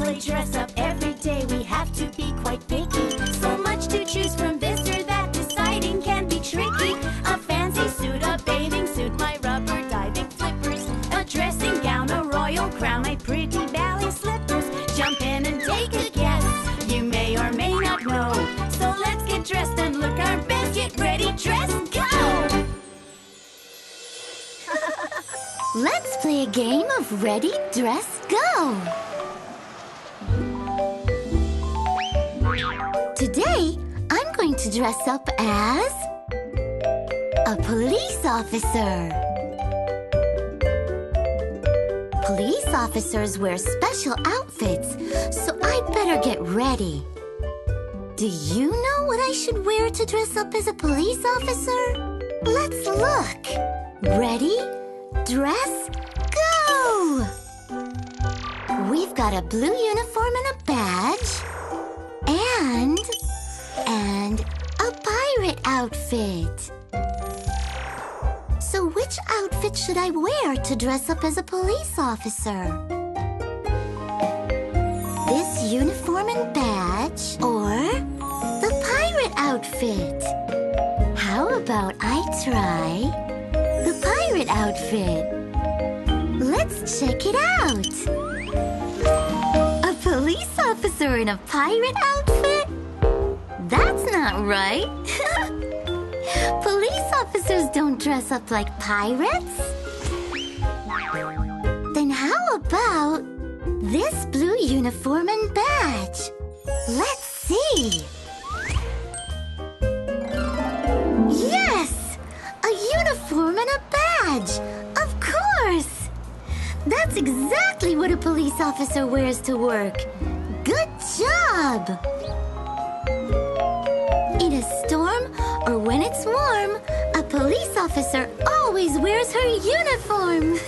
we dress up every day, we have to be quite picky. So much to choose from this or that, deciding can be tricky. A fancy suit, a bathing suit, my rubber diving flippers, a dressing gown, a royal crown, my pretty ballet slippers. Jump in and take a guess. You may or may not know. So let's get dressed and look our best. Get ready, dress, go! Let's play a game of Ready, Dress, Go! To dress up as a police officer. Police officers wear special outfits, so I'd better get ready. Do you know what I should wear to dress up as a police officer? Let's look. Ready? Dress, go! We've got a blue uniform and a badge. And, outfit. So which outfit should I wear to dress up as a police officer? This uniform and badge or the pirate outfit? How about I try the pirate outfit? Let's check it out. A police officer in a pirate outfit? That's not right. Police officers don't dress up like pirates. Then how about this blue uniform and badge? Let's see. Yes! A uniform and a badge! Of course! That's exactly what a police officer wears to work. Good job! It's warm, a police officer always wears her uniform.